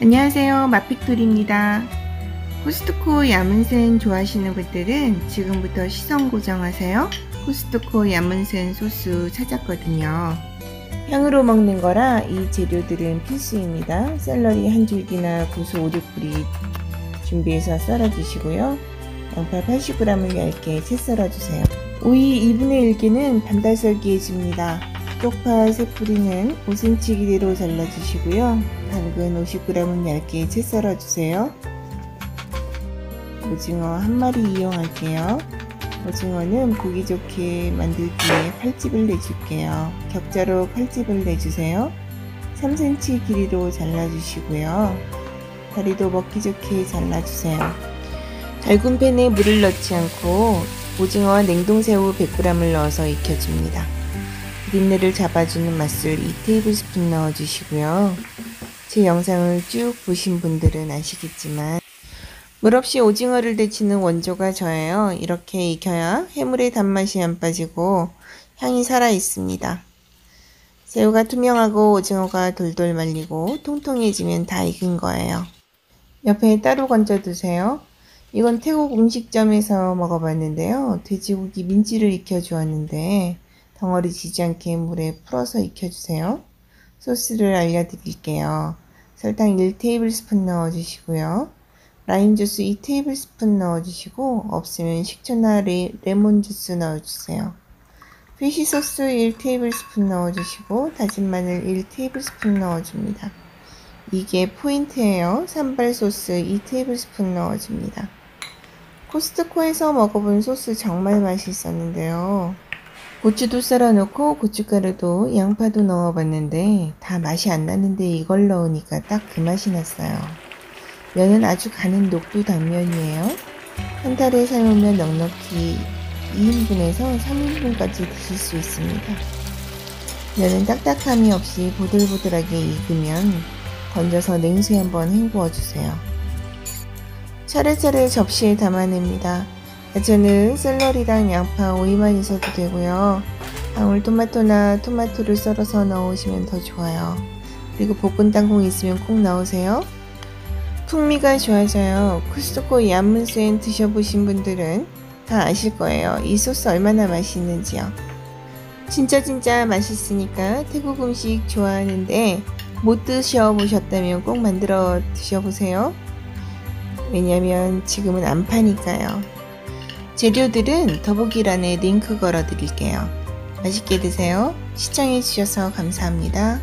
안녕하세요. 마픽돌입니다. 코스트코 야문센 좋아하시는 분들은 지금부터 시선 고정하세요. 코스트코 야문센 소스 찾았거든요. 향으로 먹는 거라 이 재료들은 필수입니다. 샐러리 한 줄기나 고수 5, 6뿌리 준비해서 썰어 주시고요. 양파 80g을 얇게 채 썰어 주세요. 오이 2분의 1개는 반달 썰기 해줍니다 쪽파 3뿌리는 5cm 길이로 잘라주시고요. 당근 50g은 얇게 채 썰어주세요. 오징어 한 마리 이용할게요. 오징어는 보기 좋게 만들기에 칼집을 내줄게요. 격자로 칼집을 내주세요. 3cm 길이로 잘라주시고요. 다리도 먹기 좋게 잘라주세요. 달군 팬에 물을 넣지 않고 오징어와 냉동새우 100g을 넣어서 익혀줍니다. 비린내를 잡아주는 맛술 2테이블스푼 넣어주시고요. 제 영상을 쭉 보신 분들은 아시겠지만 물 없이 오징어를 데치는 원조가 저예요. 이렇게 익혀야 해물의 단맛이 안 빠지고 향이 살아 있습니다. 새우가 투명하고 오징어가 돌돌 말리고 통통해지면 다 익은 거예요. 옆에 따로 건져 두세요. 이건 태국 음식점에서 먹어봤는데요. 돼지고기 민찌를 익혀 주었는데 덩어리 지지 않게 물에 풀어서 익혀주세요. 소스를 알려드릴게요. 설탕 1테이블스푼 넣어주시고요. 라임 주스 2테이블스푼 넣어주시고 없으면 식초나 레, 레몬 주스 넣어주세요. fish sauce 1테이블스푼 넣어주시고 다진 마늘 1테이블스푼 넣어줍니다. 이게 포인트예요. 산발 소스 2테이블스푼 넣어줍니다. 코스트코에서 먹어본 소스 정말 맛있었는데요. 고추도 썰어 놓고 고춧가루도 양파도 넣어 봤는데 다 맛이 안 나는데 이걸 넣으니까 딱 그 맛이 났어요. 면은 아주 가는 녹두 당면이에요. 한 달에 삶으면 넉넉히 2인분에서 3인분까지 드실 수 있습니다. 면은 딱딱함이 없이 보들보들하게 익으면 건져서 냉수에 한번 헹구어 주세요. 차례차례 접시에 담아냅니다. 저는 샐러리랑 양파, 오이만 있어도 되고요. 방울토마토나 토마토를 썰어서 넣으시면 더 좋아요. 그리고 볶은 땅콩 있으면 꼭 넣으세요. 풍미가 좋아져요. 코스트코 얀문센 드셔보신 분들은 다 아실 거예요. 이 소스 얼마나 맛있는지요. 진짜 진짜 맛있으니까 태국 음식 좋아하는데 못 드셔보셨다면 꼭 만들어 드셔보세요. 왜냐면 지금은 안 파니까요. 재료들은 더보기란에 링크 걸어 드릴게요. 맛있게 드세요. 시청해 주셔서 감사합니다.